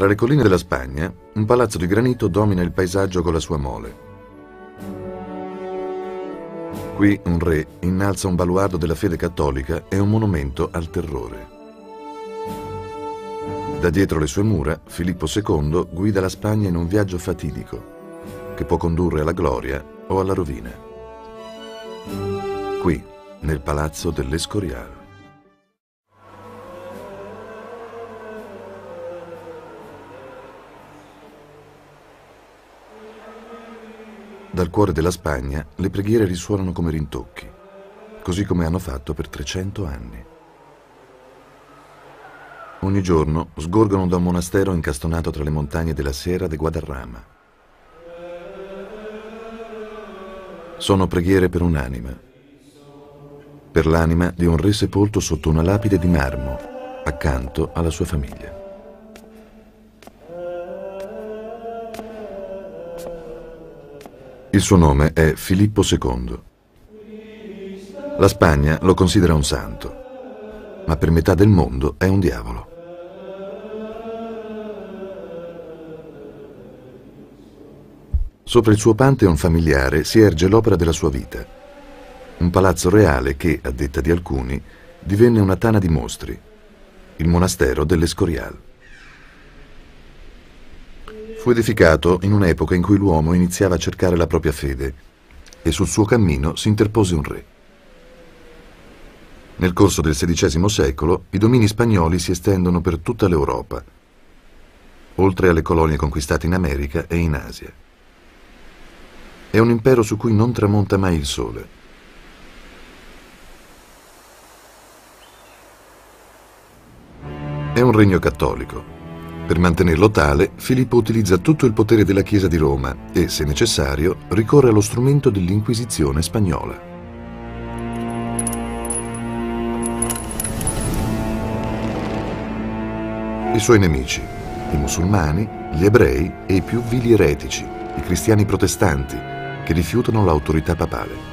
Tra le colline della Spagna, un palazzo di granito domina il paesaggio con la sua mole. Qui un re innalza un baluardo della fede cattolica e un monumento al terrore. Da dietro le sue mura, Filippo II guida la Spagna in un viaggio fatidico che può condurre alla gloria o alla rovina. Qui, nel palazzo dell'Escorial. Dal cuore della Spagna le preghiere risuonano come rintocchi, così come hanno fatto per 300 anni. Ogni giorno sgorgono da un monastero incastonato tra le montagne della Sierra de Guadarrama. Sono preghiere per un'anima, per l'anima di un re sepolto sotto una lapide di marmo, accanto alla sua famiglia. Il suo nome è Filippo II. La Spagna lo considera un santo, ma per metà del mondo è un diavolo. Sopra il suo pantheon familiare si erge l'opera della sua vita, un palazzo reale che, a detta di alcuni, divenne una tana di mostri, il monastero dell'Escorial. Fu edificato in un'epoca in cui l'uomo iniziava a cercare la propria fede e sul suo cammino si interpose un re. Nel corso del XVI secolo i domini spagnoli si estendono per tutta l'Europa, oltre alle colonie conquistate in America e in Asia. È un impero su cui non tramonta mai il sole. È un regno cattolico, per mantenerlo tale, Filippo utilizza tutto il potere della Chiesa di Roma e, se necessario, ricorre allo strumento dell'Inquisizione spagnola. I suoi nemici, i musulmani, gli ebrei e i più vili eretici, i cristiani protestanti, che rifiutano l'autorità papale.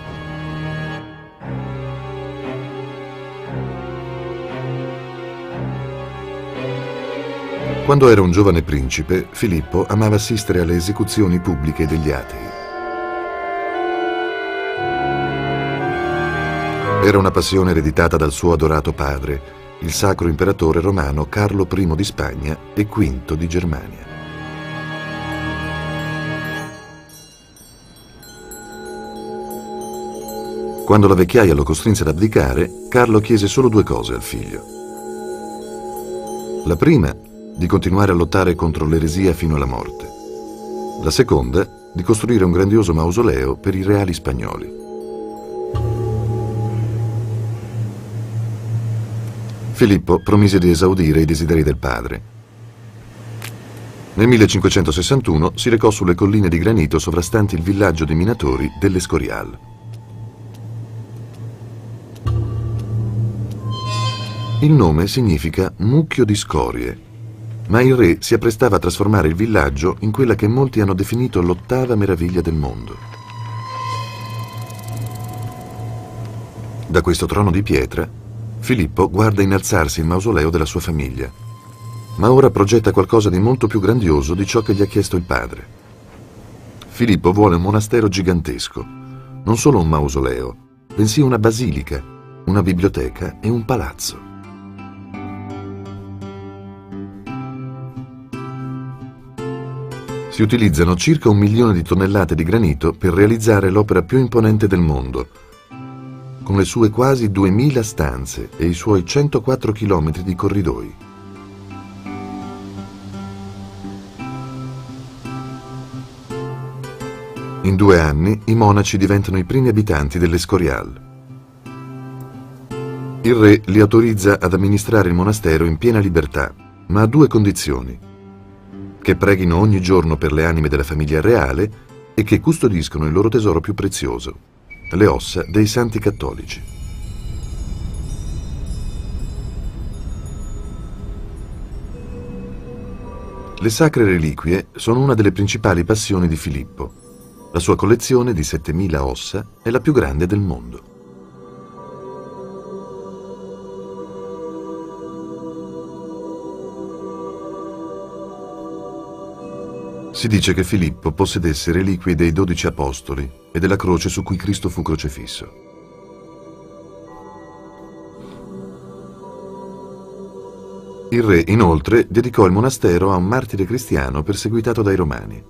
Quando era un giovane principe, Filippo amava assistere alle esecuzioni pubbliche degli atei. Era una passione ereditata dal suo adorato padre, il sacro imperatore romano Carlo I di Spagna e V di Germania. Quando la vecchiaia lo costrinse ad abdicare, Carlo chiese solo due cose al figlio. La prima di continuare a lottare contro l'eresia fino alla morte. La seconda, di costruire un grandioso mausoleo per i reali spagnoli. Filippo promise di esaudire i desideri del padre. Nel 1561 si recò sulle colline di granito sovrastanti il villaggio dei minatori dell'Escorial. Il nome significa mucchio di scorie ma il re si apprestava a trasformare il villaggio in quella che molti hanno definito l'ottava meraviglia del mondo. Da questo trono di pietra, Filippo guarda innalzarsi il mausoleo della sua famiglia, ma ora progetta qualcosa di molto più grandioso di ciò che gli ha chiesto il padre. Filippo vuole un monastero gigantesco, non solo un mausoleo, bensì una basilica, una biblioteca e un palazzo. Si utilizzano circa un milione di tonnellate di granito per realizzare l'opera più imponente del mondo, con le sue quasi 2000 stanze e i suoi 104 km di corridoi. In due anni i monaci diventano i primi abitanti dell'Escorial. Il re li autorizza ad amministrare il monastero in piena libertà, ma a due condizioni che preghino ogni giorno per le anime della famiglia reale e che custodiscono il loro tesoro più prezioso, le ossa dei santi cattolici. Le sacre reliquie sono una delle principali passioni di Filippo. La sua collezione di 7000 ossa è la più grande del mondo. Si dice che Filippo possedesse reliquie dei dodici apostoli e della croce su cui Cristo fu crocifisso. Il re, inoltre, dedicò il monastero a un martire cristiano perseguitato dai romani.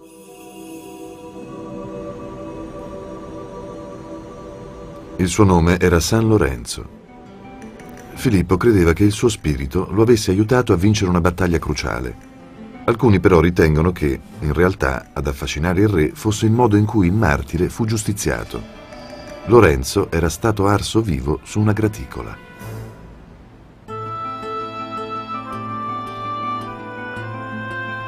Il suo nome era San Lorenzo. Filippo credeva che il suo spirito lo avesse aiutato a vincere una battaglia cruciale Alcuni però ritengono che, in realtà, ad affascinare il re fosse il modo in cui il martire fu giustiziato. Lorenzo era stato arso vivo su una graticola.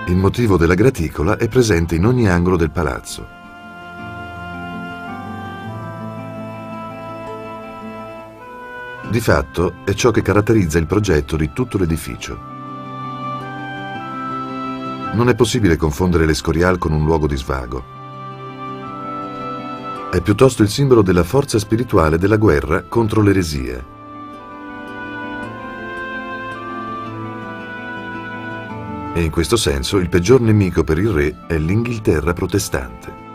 Il motivo della graticola è presente in ogni angolo del palazzo. Di fatto è ciò che caratterizza il progetto di tutto l'edificio. Non è possibile confondere l'Escorial con un luogo di svago. È piuttosto il simbolo della forza spirituale della guerra contro l'eresia. E in questo senso il peggior nemico per il re è l'Inghilterra protestante.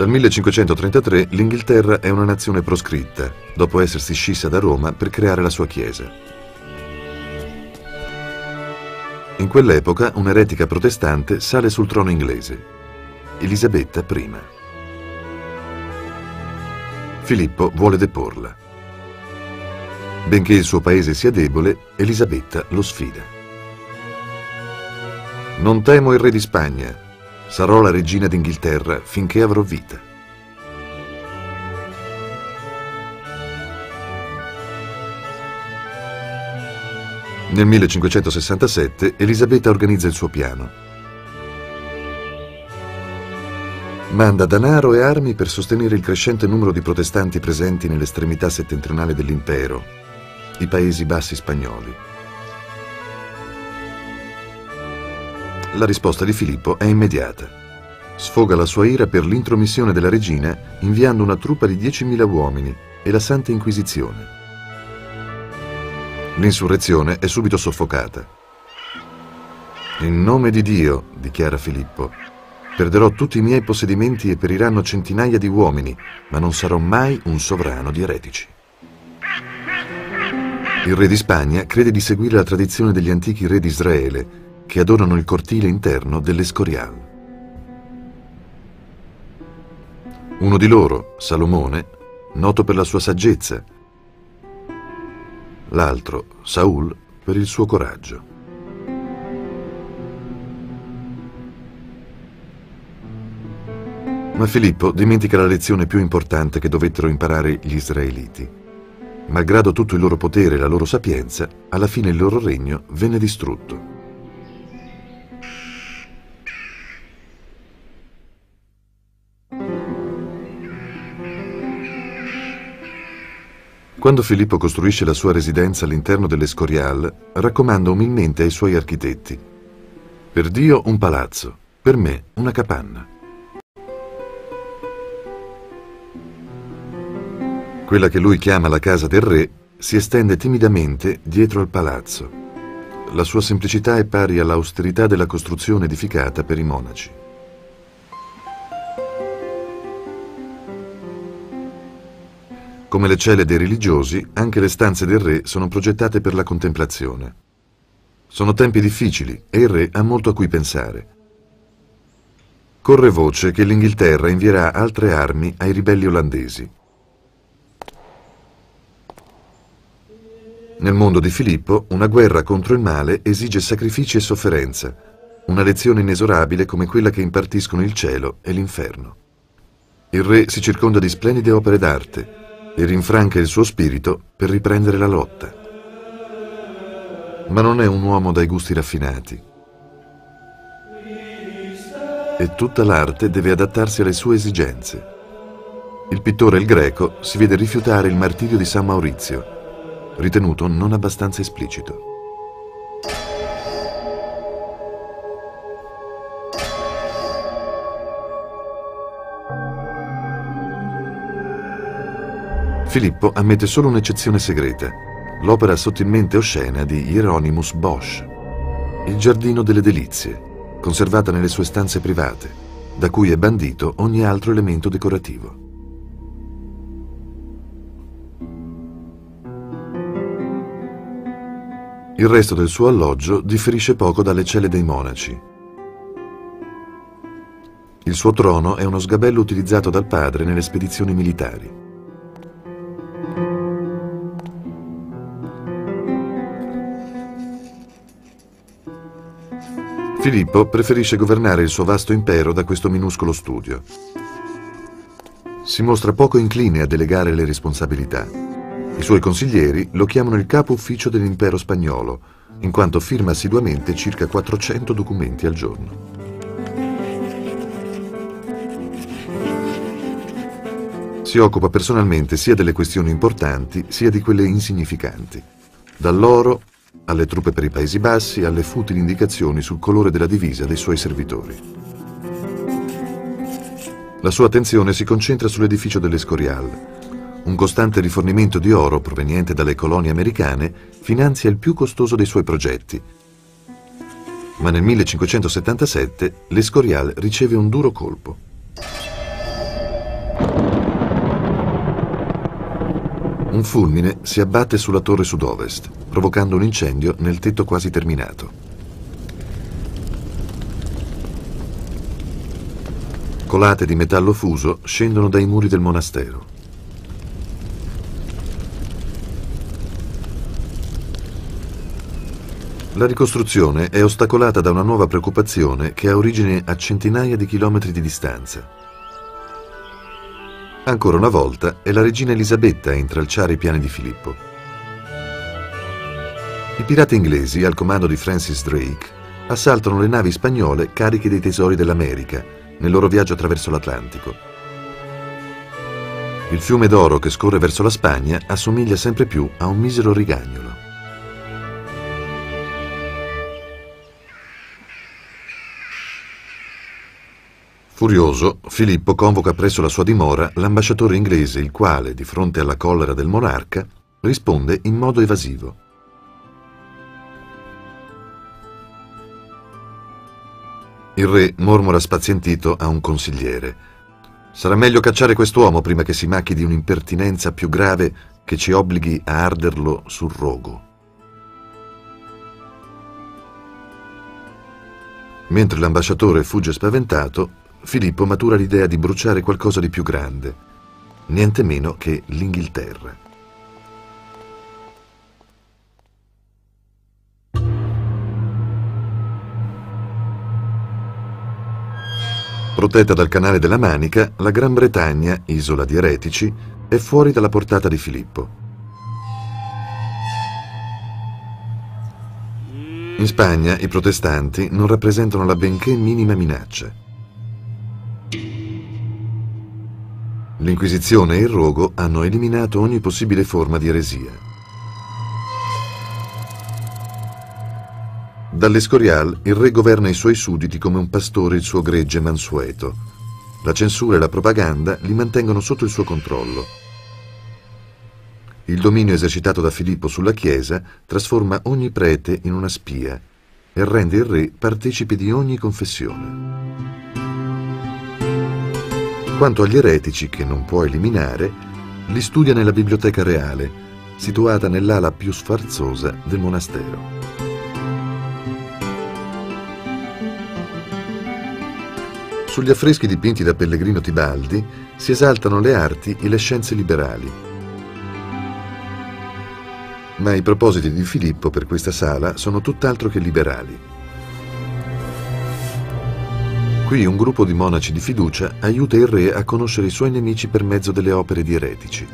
Dal 1533 l'Inghilterra è una nazione proscritta, dopo essersi scissa da Roma per creare la sua chiesa. In quell'epoca un'eretica protestante sale sul trono inglese, Elisabetta I. Filippo vuole deporla. Benché il suo paese sia debole, Elisabetta lo sfida. Non temo il re di Spagna, Sarò la regina d'Inghilterra finché avrò vita. Nel 1567 Elisabetta organizza il suo piano. Manda denaro e armi per sostenere il crescente numero di protestanti presenti nell'estremità settentrionale dell'impero, i Paesi Bassi spagnoli. La risposta di Filippo è immediata. Sfoga la sua ira per l'intromissione della regina inviando una truppa di 10.000 uomini e la Santa Inquisizione. L'insurrezione è subito soffocata. In nome di Dio, dichiara Filippo, perderò tutti i miei possedimenti e periranno centinaia di uomini, ma non sarò mai un sovrano di eretici. Il re di Spagna crede di seguire la tradizione degli antichi re di Israele che adorano il cortile interno dell'Escorial. Uno di loro, Salomone, noto per la sua saggezza, l'altro, Saul, per il suo coraggio. Ma Filippo dimentica la lezione più importante che dovettero imparare gli israeliti. Malgrado tutto il loro potere e la loro sapienza, alla fine il loro regno venne distrutto. Quando Filippo costruisce la sua residenza all'interno dell'Escorial, raccomanda umilmente ai suoi architetti. Per Dio un palazzo, per me una capanna. Quella che lui chiama la casa del re si estende timidamente dietro al palazzo. La sua semplicità è pari all'austerità della costruzione edificata per i monaci. Come le celle dei religiosi, anche le stanze del re sono progettate per la contemplazione. Sono tempi difficili e il re ha molto a cui pensare. Corre voce che l'Inghilterra invierà altre armi ai ribelli olandesi. Nel mondo di Filippo, una guerra contro il male esige sacrifici e sofferenza, una lezione inesorabile come quella che impartiscono il cielo e l'inferno. Il re si circonda di splendide opere d'arte, e rinfranca il suo spirito per riprendere la lotta. Ma non è un uomo dai gusti raffinati. E tutta l'arte deve adattarsi alle sue esigenze. Il pittore il greco si vede rifiutare il martirio di San Maurizio, ritenuto non abbastanza esplicito. Filippo ammette solo un'eccezione segreta, l'opera sottilmente oscena di Hieronymus Bosch, Il giardino delle delizie, conservata nelle sue stanze private, da cui è bandito ogni altro elemento decorativo. Il resto del suo alloggio differisce poco dalle celle dei monaci. Il suo trono è uno sgabello utilizzato dal padre nelle spedizioni militari. Filippo preferisce governare il suo vasto impero da questo minuscolo studio. Si mostra poco incline a delegare le responsabilità. I suoi consiglieri lo chiamano il capo ufficio dell'impero spagnolo, in quanto firma assiduamente circa 400 documenti al giorno. Si occupa personalmente sia delle questioni importanti sia di quelle insignificanti, dall'oro alle truppe per i Paesi Bassi, alle futili indicazioni sul colore della divisa dei suoi servitori. La sua attenzione si concentra sull'edificio dell'Escorial. Un costante rifornimento di oro proveniente dalle colonie americane finanzia il più costoso dei suoi progetti. Ma nel 1577 l'Escorial riceve un duro colpo. Un fulmine si abbatte sulla torre sud-ovest, provocando un incendio nel tetto quasi terminato. Colate di metallo fuso scendono dai muri del monastero. La ricostruzione è ostacolata da una nuova preoccupazione che ha origine a centinaia di chilometri di distanza. Ancora una volta è la regina Elisabetta a intralciare i piani di Filippo. I pirati inglesi, al comando di Francis Drake, assaltano le navi spagnole cariche dei tesori dell'America nel loro viaggio attraverso l'Atlantico. Il fiume d'oro che scorre verso la Spagna assomiglia sempre più a un misero rigagnolo. Furioso, Filippo convoca presso la sua dimora l'ambasciatore inglese, il quale, di fronte alla collera del monarca, risponde in modo evasivo. Il re mormora spazientito a un consigliere. Sarà meglio cacciare quest'uomo prima che si macchi di un'impertinenza più grave che ci obblighi a arderlo sul rogo. Mentre l'ambasciatore fugge spaventato, Filippo matura l'idea di bruciare qualcosa di più grande, niente meno che l'Inghilterra. Protetta dal canale della Manica, la Gran Bretagna, isola di eretici, è fuori dalla portata di Filippo. In Spagna i protestanti non rappresentano la benché minima minaccia. L'Inquisizione e il rogo hanno eliminato ogni possibile forma di eresia. Dall'Escorial il re governa i suoi sudditi come un pastore il suo gregge mansueto. La censura e la propaganda li mantengono sotto il suo controllo. Il dominio esercitato da Filippo sulla Chiesa trasforma ogni prete in una spia e rende il re partecipe di ogni confessione. Quanto agli eretici, che non può eliminare, li studia nella biblioteca reale, situata nell'ala più sfarzosa del monastero. Sugli affreschi dipinti da Pellegrino Tibaldi si esaltano le arti e le scienze liberali. Ma i propositi di Filippo per questa sala sono tutt'altro che liberali. Qui un gruppo di monaci di fiducia aiuta il re a conoscere i suoi nemici per mezzo delle opere di eretici.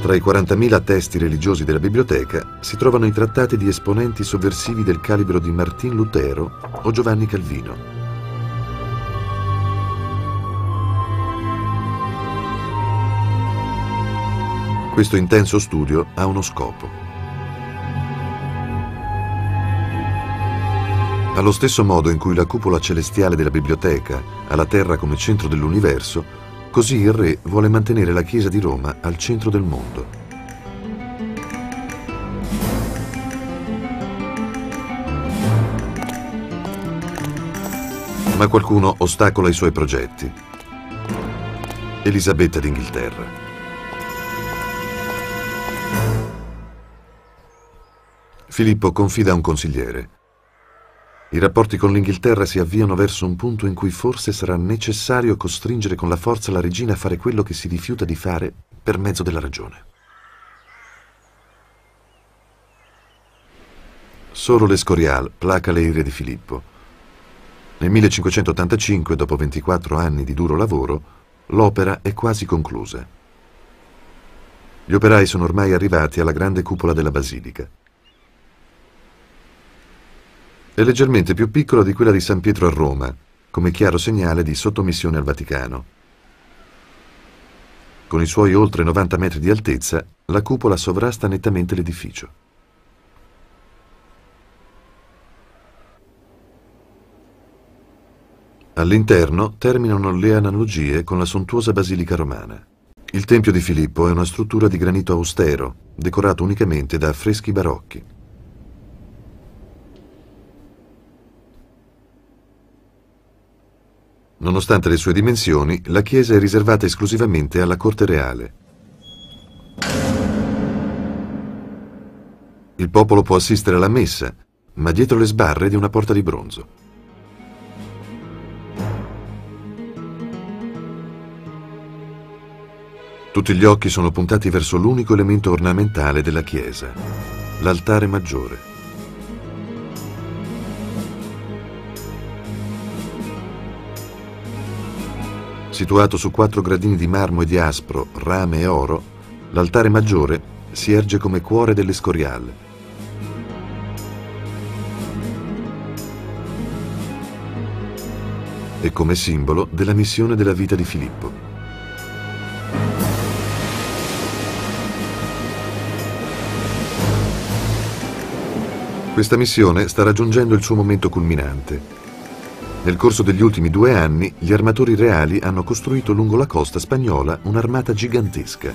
Tra i 40.000 testi religiosi della biblioteca si trovano i trattati di esponenti sovversivi del calibro di Martin Lutero o Giovanni Calvino. Questo intenso studio ha uno scopo. Allo stesso modo in cui la cupola celestiale della biblioteca ha la Terra come centro dell'universo, così il Re vuole mantenere la Chiesa di Roma al centro del mondo. Ma qualcuno ostacola i suoi progetti. Elisabetta d'Inghilterra. Filippo confida a un consigliere. I rapporti con l'Inghilterra si avviano verso un punto in cui forse sarà necessario costringere con la forza la regina a fare quello che si rifiuta di fare per mezzo della ragione. Solo l'Escorial placa le ire di Filippo. Nel 1585, dopo 24 anni di duro lavoro, l'opera è quasi conclusa. Gli operai sono ormai arrivati alla grande cupola della basilica. È leggermente più piccola di quella di San Pietro a Roma, come chiaro segnale di sottomissione al Vaticano. Con i suoi oltre 90 metri di altezza, la cupola sovrasta nettamente l'edificio. All'interno terminano le analogie con la sontuosa basilica romana. Il Tempio di Filippo è una struttura di granito austero, decorato unicamente da affreschi barocchi. Nonostante le sue dimensioni, la chiesa è riservata esclusivamente alla corte reale. Il popolo può assistere alla messa, ma dietro le sbarre di una porta di bronzo. Tutti gli occhi sono puntati verso l'unico elemento ornamentale della chiesa, l'altare maggiore. Situato su quattro gradini di marmo e di aspro, rame e oro, l'altare maggiore si erge come cuore dell'Escorial. E come simbolo della missione della vita di Filippo. Questa missione sta raggiungendo il suo momento culminante nel corso degli ultimi due anni, gli armatori reali hanno costruito lungo la costa spagnola un'armata gigantesca.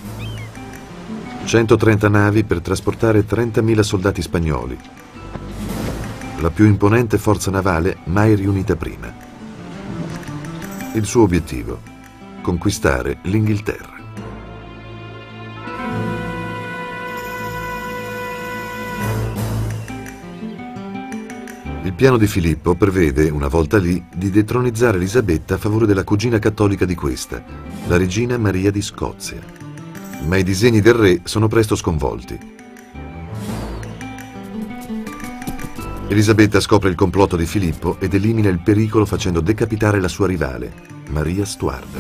130 navi per trasportare 30.000 soldati spagnoli. La più imponente forza navale mai riunita prima. Il suo obiettivo? Conquistare l'Inghilterra. Piano di Filippo prevede, una volta lì, di detronizzare Elisabetta a favore della cugina cattolica di questa, la regina Maria di Scozia. Ma i disegni del re sono presto sconvolti. Elisabetta scopre il complotto di Filippo ed elimina il pericolo facendo decapitare la sua rivale, Maria Stuarda.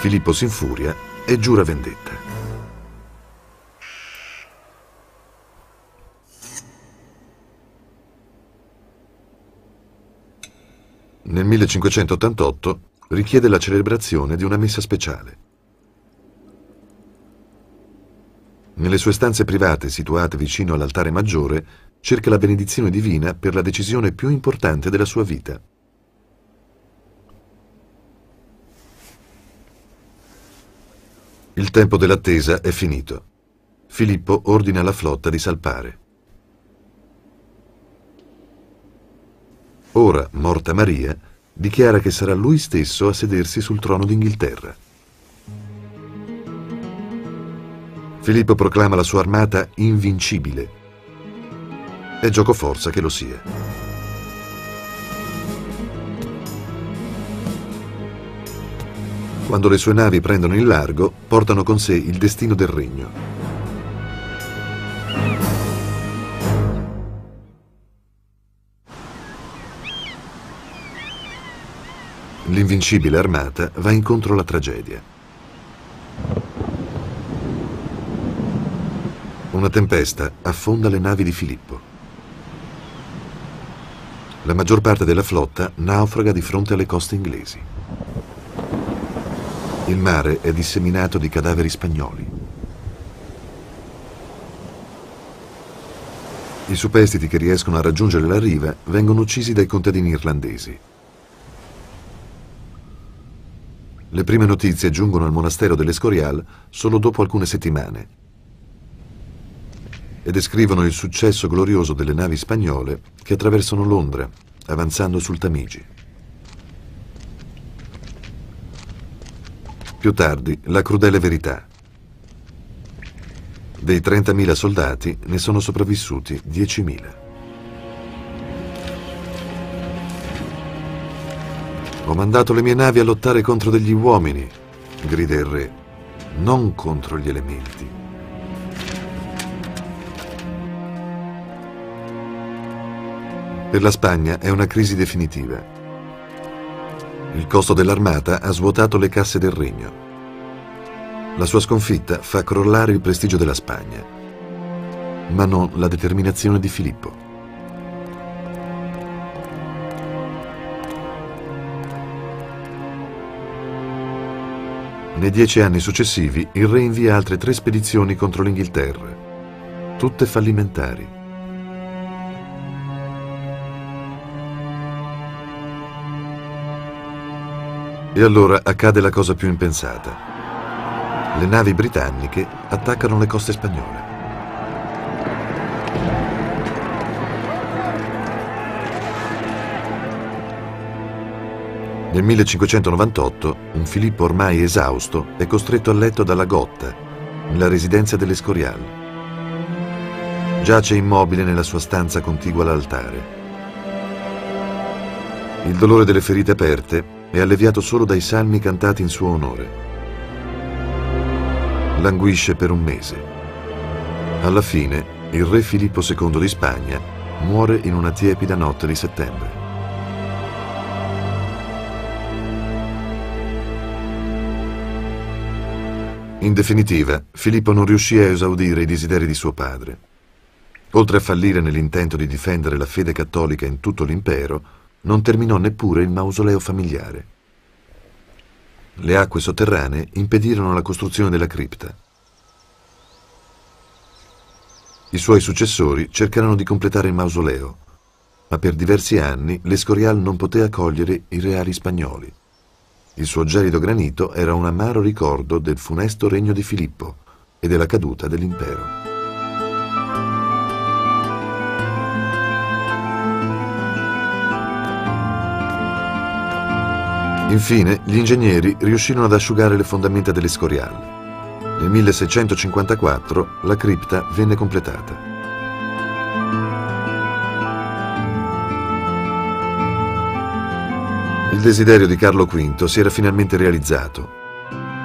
Filippo si infuria e giura vendetta. Nel 1588 richiede la celebrazione di una messa speciale. Nelle sue stanze private situate vicino all'altare maggiore cerca la benedizione divina per la decisione più importante della sua vita. Il tempo dell'attesa è finito. Filippo ordina alla flotta di salpare. Ora, morta Maria, dichiara che sarà lui stesso a sedersi sul trono d'Inghilterra. Filippo proclama la sua armata invincibile. È gioco forza che lo sia. Quando le sue navi prendono il largo, portano con sé il destino del regno. L'invincibile armata va incontro alla tragedia. Una tempesta affonda le navi di Filippo. La maggior parte della flotta naufraga di fronte alle coste inglesi. Il mare è disseminato di cadaveri spagnoli. I superstiti che riescono a raggiungere la riva vengono uccisi dai contadini irlandesi. Le prime notizie giungono al monastero dell'Escorial solo dopo alcune settimane. e descrivono il successo glorioso delle navi spagnole che attraversano Londra, avanzando sul Tamigi. Più tardi, la crudele verità. Dei 30.000 soldati ne sono sopravvissuti 10.000. Ho mandato le mie navi a lottare contro degli uomini, grida il re, non contro gli elementi. Per la Spagna è una crisi definitiva. Il costo dell'armata ha svuotato le casse del regno. La sua sconfitta fa crollare il prestigio della Spagna, ma non la determinazione di Filippo. Nei dieci anni successivi il re invia altre tre spedizioni contro l'Inghilterra, tutte fallimentari. E allora accade la cosa più impensata. Le navi britanniche attaccano le coste spagnole. Nel 1598 un Filippo ormai esausto è costretto a letto dalla Gotta, nella residenza dell'Escorial. Giace immobile nella sua stanza contigua all'altare. Il dolore delle ferite aperte è alleviato solo dai salmi cantati in suo onore. Languisce per un mese. Alla fine, il re Filippo II di Spagna muore in una tiepida notte di settembre. In definitiva, Filippo non riuscì a esaudire i desideri di suo padre. Oltre a fallire nell'intento di difendere la fede cattolica in tutto l'impero, non terminò neppure il mausoleo familiare. Le acque sotterranee impedirono la costruzione della cripta. I suoi successori cercarono di completare il mausoleo, ma per diversi anni l'Escorial non poté accogliere i reali spagnoli. Il suo gelido granito era un amaro ricordo del funesto regno di Filippo e della caduta dell'impero. Infine, gli ingegneri riuscirono ad asciugare le fondamenta dell'Escorial. Nel 1654 la cripta venne completata. Il desiderio di Carlo V si era finalmente realizzato,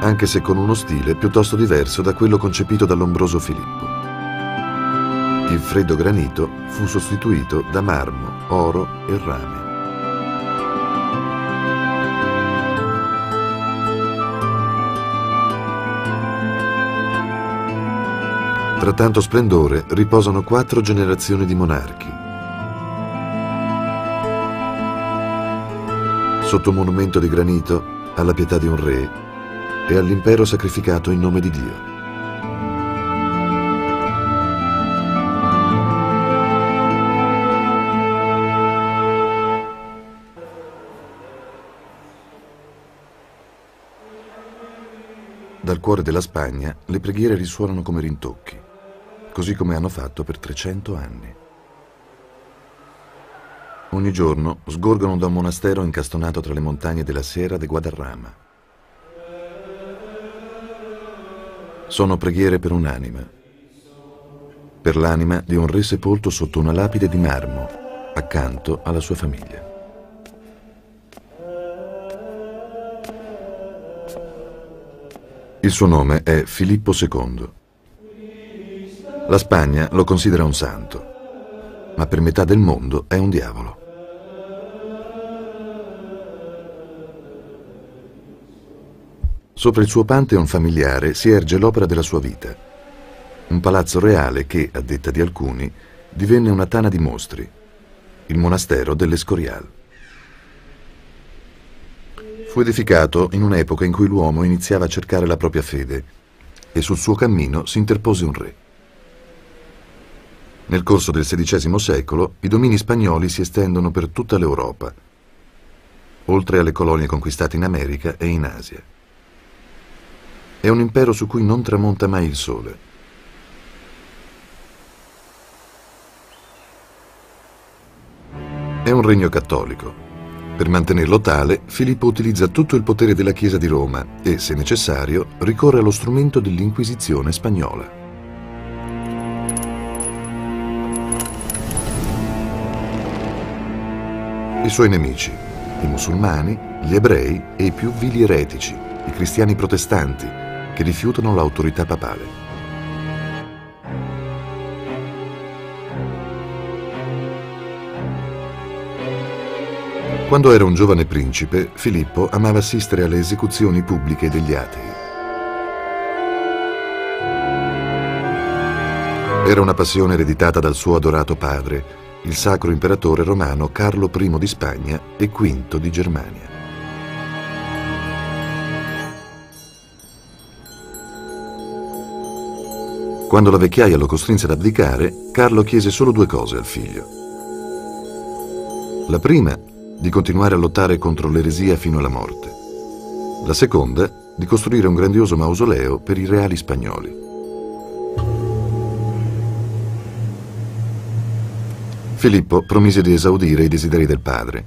anche se con uno stile piuttosto diverso da quello concepito dall'ombroso Filippo. Il freddo granito fu sostituito da marmo, oro e rame. Tra tanto splendore riposano quattro generazioni di monarchi. Sotto monumento di granito alla pietà di un re e all'impero sacrificato in nome di Dio. Dal cuore della Spagna le preghiere risuonano come rintocchi così come hanno fatto per 300 anni. Ogni giorno sgorgono da un monastero incastonato tra le montagne della Sierra de Guadarrama. Sono preghiere per un'anima, per l'anima di un re sepolto sotto una lapide di marmo, accanto alla sua famiglia. Il suo nome è Filippo II. La Spagna lo considera un santo, ma per metà del mondo è un diavolo. Sopra il suo pantheon familiare si erge l'opera della sua vita, un palazzo reale che, a detta di alcuni, divenne una tana di mostri, il monastero dell'Escorial. Fu edificato in un'epoca in cui l'uomo iniziava a cercare la propria fede e sul suo cammino si interpose un re. Nel corso del XVI secolo i domini spagnoli si estendono per tutta l'Europa, oltre alle colonie conquistate in America e in Asia. È un impero su cui non tramonta mai il sole. È un regno cattolico. Per mantenerlo tale, Filippo utilizza tutto il potere della Chiesa di Roma e, se necessario, ricorre allo strumento dell'Inquisizione spagnola. I suoi nemici, i musulmani, gli ebrei e i più vili eretici, i cristiani protestanti, che rifiutano l'autorità papale. Quando era un giovane principe, Filippo amava assistere alle esecuzioni pubbliche degli atei. Era una passione ereditata dal suo adorato padre, il sacro imperatore romano Carlo I di Spagna e V di Germania. Quando la vecchiaia lo costrinse ad abdicare, Carlo chiese solo due cose al figlio. La prima di continuare a lottare contro l'eresia fino alla morte. La seconda, di costruire un grandioso mausoleo per i reali spagnoli. Filippo promise di esaudire i desideri del padre.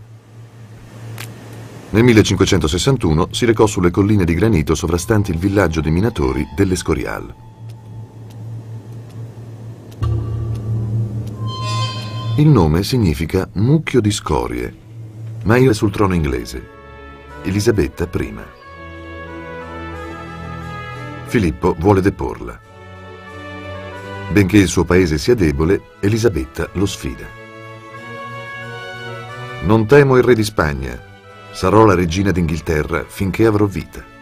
Nel 1561 si recò sulle colline di granito sovrastanti il villaggio dei minatori dell'Escorial. Il nome significa mucchio di scorie ma era sul trono inglese, Elisabetta I. Filippo vuole deporla. Benché il suo paese sia debole, Elisabetta lo sfida. Non temo il re di Spagna, sarò la regina d'Inghilterra finché avrò vita.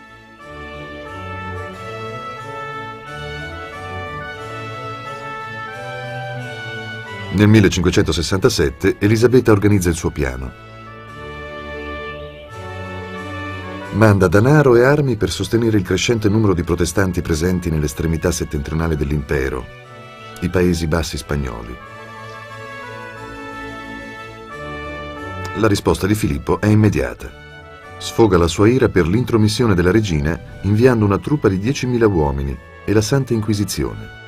Nel 1567 Elisabetta organizza il suo piano. Manda denaro e armi per sostenere il crescente numero di protestanti presenti nell'estremità settentrionale dell'impero, i Paesi Bassi spagnoli. La risposta di Filippo è immediata. Sfoga la sua ira per l'intromissione della regina inviando una truppa di 10.000 uomini e la Santa Inquisizione.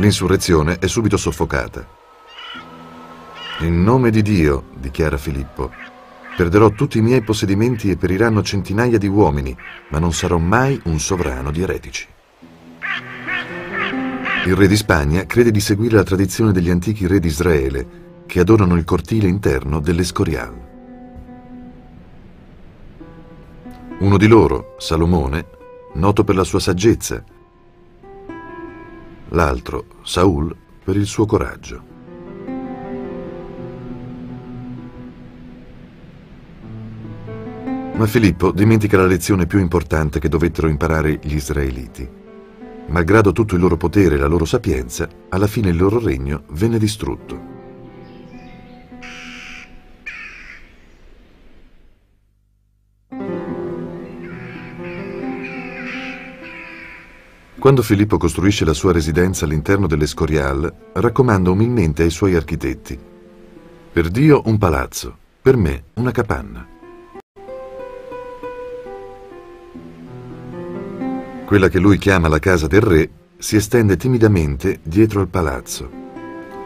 L'insurrezione è subito soffocata. In nome di Dio, dichiara Filippo, Perderò tutti i miei possedimenti e periranno centinaia di uomini, ma non sarò mai un sovrano di eretici. Il re di Spagna crede di seguire la tradizione degli antichi re di Israele, che adorano il cortile interno dell'Escorial. Uno di loro, Salomone, noto per la sua saggezza, l'altro, Saul, per il suo coraggio. Ma Filippo dimentica la lezione più importante che dovettero imparare gli israeliti. Malgrado tutto il loro potere e la loro sapienza, alla fine il loro regno venne distrutto. Quando Filippo costruisce la sua residenza all'interno dell'Escorial, raccomanda umilmente ai suoi architetti per Dio un palazzo, per me una capanna. Quella che lui chiama la casa del re si estende timidamente dietro al palazzo.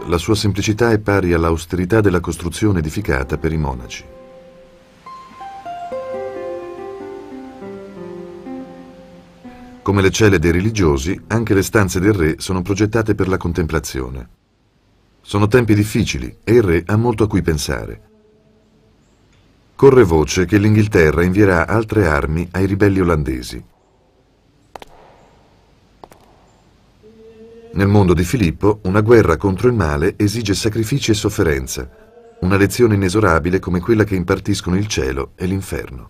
La sua semplicità è pari all'austerità della costruzione edificata per i monaci. Come le celle dei religiosi, anche le stanze del re sono progettate per la contemplazione. Sono tempi difficili e il re ha molto a cui pensare. Corre voce che l'Inghilterra invierà altre armi ai ribelli olandesi. Nel mondo di Filippo, una guerra contro il male esige sacrifici e sofferenza, una lezione inesorabile come quella che impartiscono il cielo e l'inferno.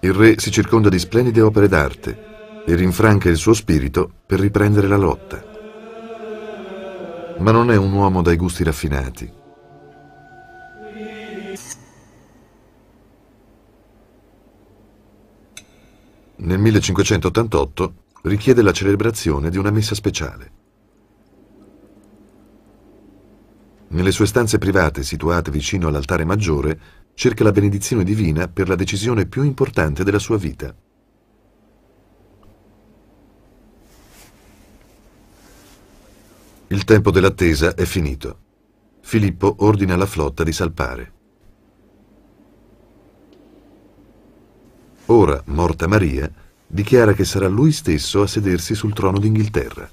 Il re si circonda di splendide opere d'arte e rinfranca il suo spirito per riprendere la lotta. Ma non è un uomo dai gusti raffinati. Nel 1588 richiede la celebrazione di una messa speciale. Nelle sue stanze private, situate vicino all'altare maggiore, cerca la benedizione divina per la decisione più importante della sua vita. Il tempo dell'attesa è finito. Filippo ordina alla flotta di salpare. Ora, morta Maria, dichiara che sarà lui stesso a sedersi sul trono d'Inghilterra.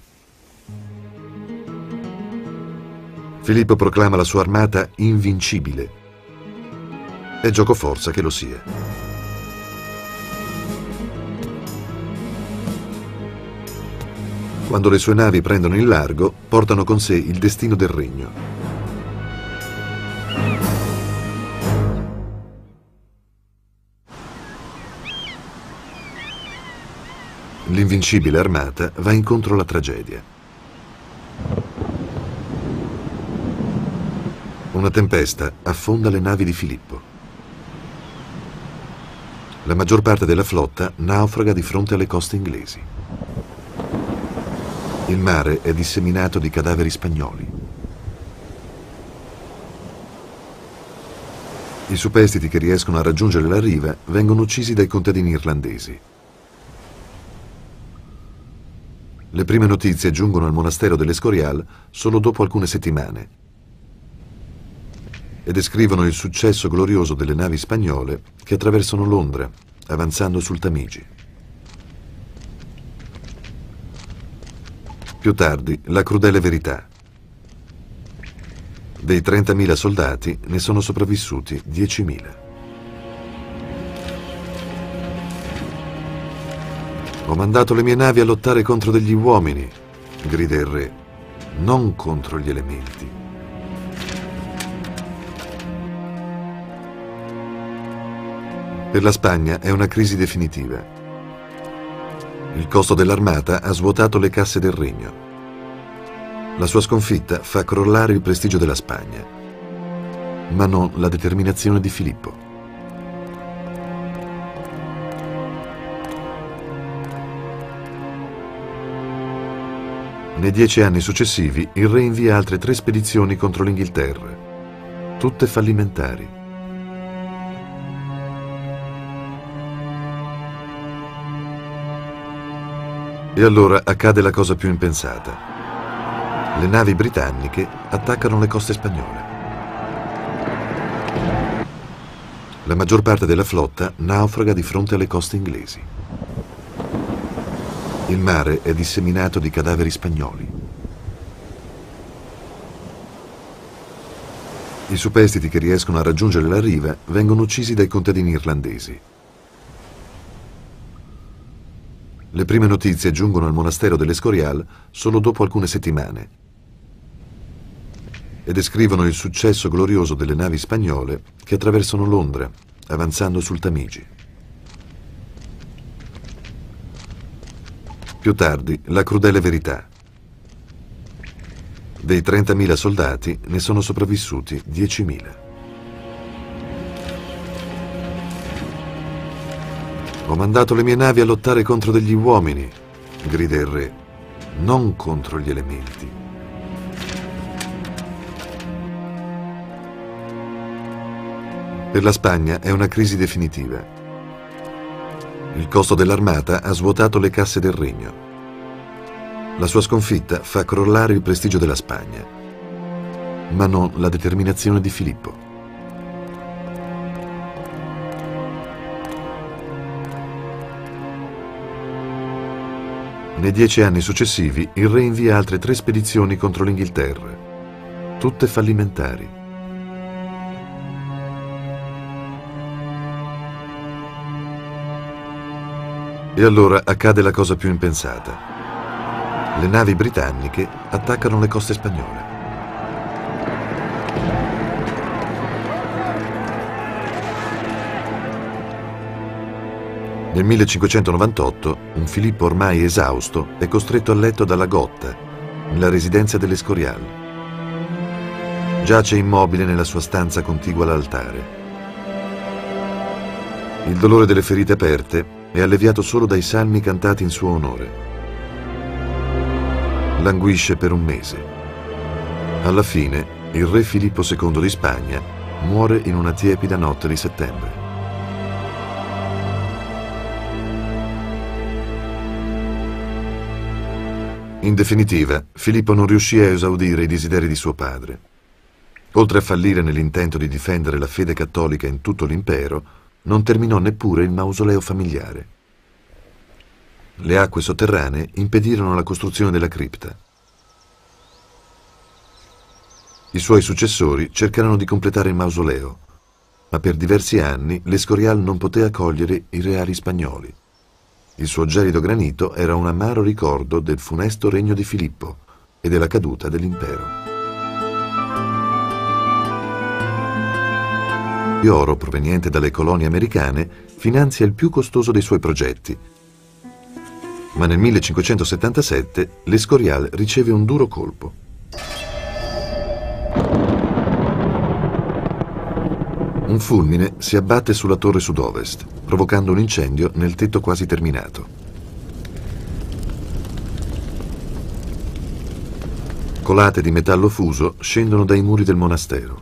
Filippo proclama la sua armata invincibile. È gioco forza che lo sia. Quando le sue navi prendono il largo, portano con sé il destino del regno. L'invincibile armata va incontro alla tragedia. Una tempesta affonda le navi di Filippo. La maggior parte della flotta naufraga di fronte alle coste inglesi. Il mare è disseminato di cadaveri spagnoli. I superstiti che riescono a raggiungere la riva vengono uccisi dai contadini irlandesi. Le prime notizie giungono al monastero dell'Escorial solo dopo alcune settimane e descrivono il successo glorioso delle navi spagnole che attraversano Londra, avanzando sul Tamigi. Più tardi, la crudele verità. Dei 30.000 soldati ne sono sopravvissuti 10.000. Ho mandato le mie navi a lottare contro degli uomini, grida il re, non contro gli elementi. Per la Spagna è una crisi definitiva. Il costo dell'armata ha svuotato le casse del regno. La sua sconfitta fa crollare il prestigio della Spagna, ma non la determinazione di Filippo. Nei dieci anni successivi il re invia altre tre spedizioni contro l'Inghilterra, tutte fallimentari. E allora accade la cosa più impensata. Le navi britanniche attaccano le coste spagnole. La maggior parte della flotta naufraga di fronte alle coste inglesi. Il mare è disseminato di cadaveri spagnoli. I superstiti che riescono a raggiungere la riva vengono uccisi dai contadini irlandesi. Le prime notizie giungono al monastero dell'Escorial solo dopo alcune settimane e descrivono il successo glorioso delle navi spagnole che attraversano Londra, avanzando sul Tamigi. Più tardi, la crudele verità. Dei 30.000 soldati ne sono sopravvissuti 10.000. Ho mandato le mie navi a lottare contro degli uomini, grida il re, non contro gli elementi. Per la Spagna è una crisi definitiva. Il costo dell'armata ha svuotato le casse del regno. La sua sconfitta fa crollare il prestigio della Spagna, ma non la determinazione di Filippo. Nei dieci anni successivi il re invia altre tre spedizioni contro l'Inghilterra, tutte fallimentari. E allora accade la cosa più impensata. Le navi britanniche attaccano le coste spagnole. Nel 1598 un Filippo ormai esausto è costretto a letto dalla Gotta, nella residenza dell'Escorial. Giace immobile nella sua stanza contigua all'altare. Il dolore delle ferite aperte è alleviato solo dai salmi cantati in suo onore. Languisce per un mese. Alla fine, il re Filippo II di Spagna muore in una tiepida notte di settembre. In definitiva, Filippo non riuscì a esaudire i desideri di suo padre. Oltre a fallire nell'intento di difendere la fede cattolica in tutto l'impero, non terminò neppure il mausoleo familiare. Le acque sotterranee impedirono la costruzione della cripta. I suoi successori cercarono di completare il mausoleo, ma per diversi anni l'Escorial non poté accogliere i reali spagnoli. Il suo gelido granito era un amaro ricordo del funesto regno di Filippo e della caduta dell'impero. di oro proveniente dalle colonie americane finanzia il più costoso dei suoi progetti. Ma nel 1577 l'Escorial riceve un duro colpo. Un fulmine si abbatte sulla torre sud-ovest, provocando un incendio nel tetto quasi terminato. Colate di metallo fuso scendono dai muri del monastero.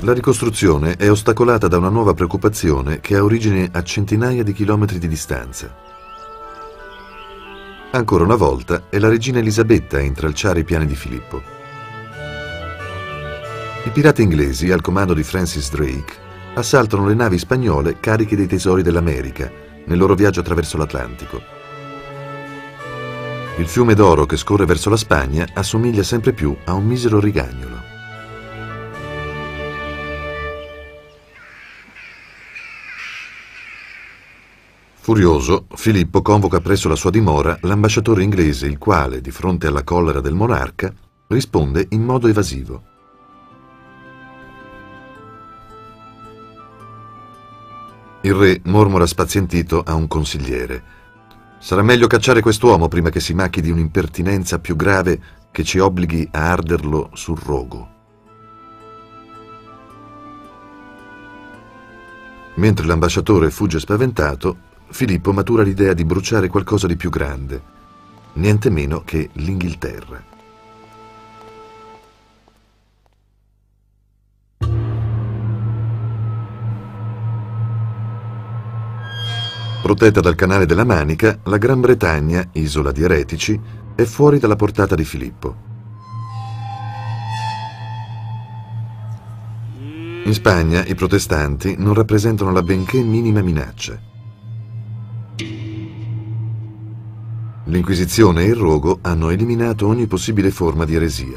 La ricostruzione è ostacolata da una nuova preoccupazione che ha origine a centinaia di chilometri di distanza. Ancora una volta è la regina Elisabetta a intralciare i piani di Filippo. I pirati inglesi, al comando di Francis Drake, assaltano le navi spagnole cariche dei tesori dell'America nel loro viaggio attraverso l'Atlantico. Il fiume d'oro che scorre verso la Spagna assomiglia sempre più a un misero rigagnolo. Furioso, Filippo convoca presso la sua dimora l'ambasciatore inglese, il quale, di fronte alla collera del monarca, risponde in modo evasivo. Il re mormora spazientito a un consigliere. Sarà meglio cacciare quest'uomo prima che si macchi di un'impertinenza più grave che ci obblighi a arderlo sul rogo. Mentre l'ambasciatore fugge spaventato, Filippo matura l'idea di bruciare qualcosa di più grande, niente meno che l'Inghilterra. Protetta dal canale della Manica, la Gran Bretagna, isola di eretici, è fuori dalla portata di Filippo. In Spagna i protestanti non rappresentano la benché minima minaccia. L'Inquisizione e il rogo hanno eliminato ogni possibile forma di eresia.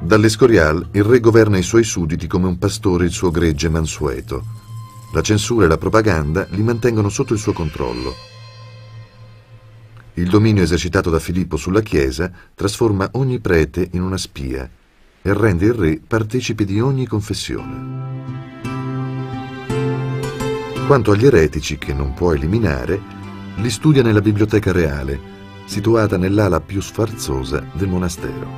Dall'Escorial il re governa i suoi sudditi come un pastore il suo gregge mansueto. La censura e la propaganda li mantengono sotto il suo controllo. Il dominio esercitato da Filippo sulla Chiesa trasforma ogni prete in una spia e rende il re partecipe di ogni confessione. Quanto agli eretici, che non può eliminare, li studia nella biblioteca reale, situata nell'ala più sfarzosa del monastero.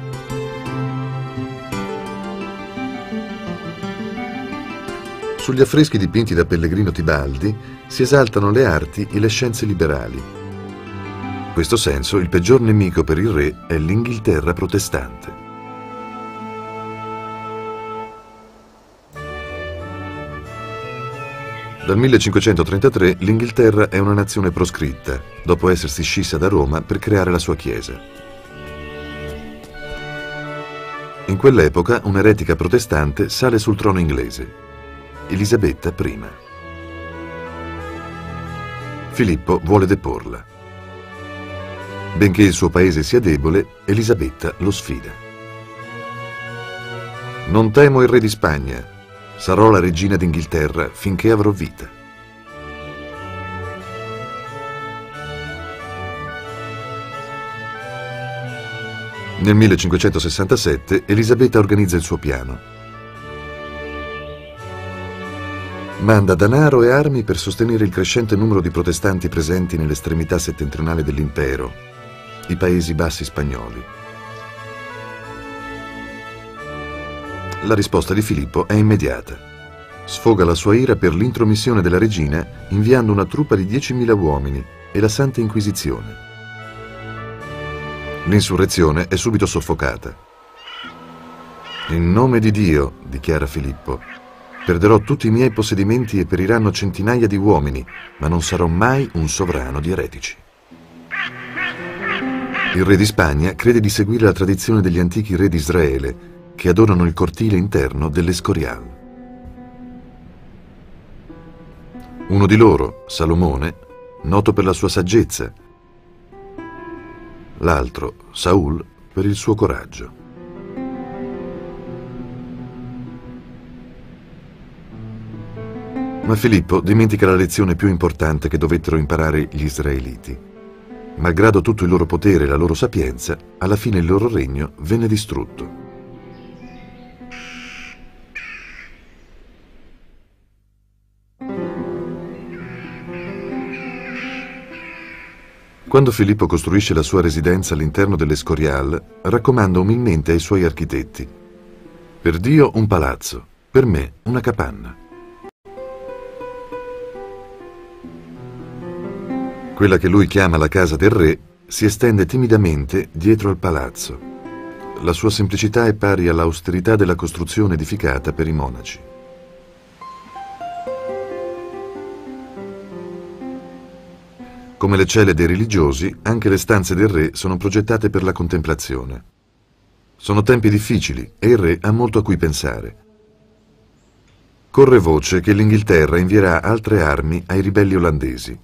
Sugli affreschi dipinti da Pellegrino Tibaldi si esaltano le arti e le scienze liberali. In questo senso il peggior nemico per il re è l'Inghilterra protestante. Dal 1533 l'Inghilterra è una nazione proscritta, dopo essersi scissa da Roma per creare la sua chiesa. In quell'epoca un'eretica protestante sale sul trono inglese, Elisabetta I. Filippo vuole deporla. Benché il suo paese sia debole, Elisabetta lo sfida. Non temo il re di Spagna, Sarò la regina d'Inghilterra finché avrò vita. Nel 1567 Elisabetta organizza il suo piano. Manda denaro e armi per sostenere il crescente numero di protestanti presenti nell'estremità settentrionale dell'impero, i Paesi Bassi spagnoli. La risposta di Filippo è immediata. Sfoga la sua ira per l'intromissione della regina inviando una truppa di 10.000 uomini e la Santa Inquisizione. L'insurrezione è subito soffocata. In nome di Dio, dichiara Filippo, Perderò tutti i miei possedimenti e periranno centinaia di uomini, ma non sarò mai un sovrano di eretici. Il re di Spagna crede di seguire la tradizione degli antichi re di Israele, che adorano il cortile interno dell'Escorial. Uno di loro, Salomone, noto per la sua saggezza, l'altro, Saul, per il suo coraggio. Ma Filippo dimentica la lezione più importante che dovettero imparare gli israeliti. Malgrado tutto il loro potere e la loro sapienza, alla fine il loro regno venne distrutto. Quando Filippo costruisce la sua residenza all'interno dell'Escorial, raccomanda umilmente ai suoi architetti. Per Dio un palazzo, per me una capanna. Quella che lui chiama la casa del re si estende timidamente dietro al palazzo. La sua semplicità è pari all'austerità della costruzione edificata per i monaci. Come le celle dei religiosi, anche le stanze del re sono progettate per la contemplazione. Sono tempi difficili e il re ha molto a cui pensare. Corre voce che l'Inghilterra invierà altre armi ai ribelli olandesi.